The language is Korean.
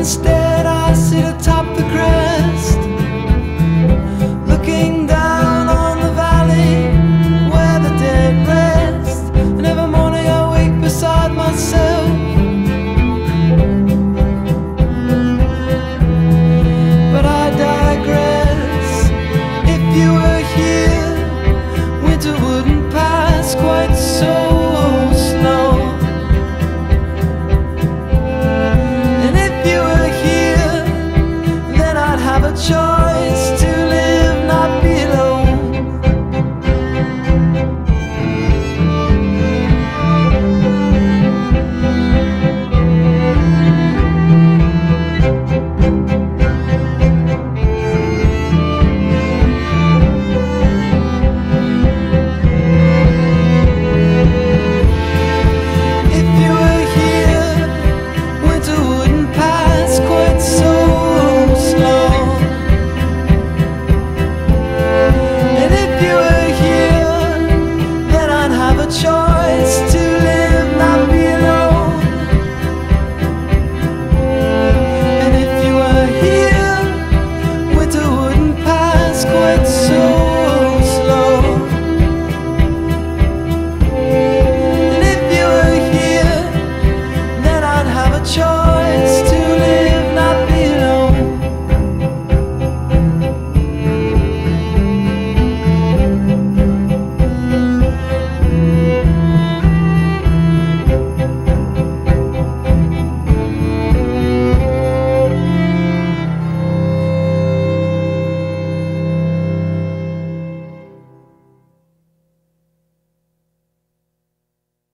instead 멈춰.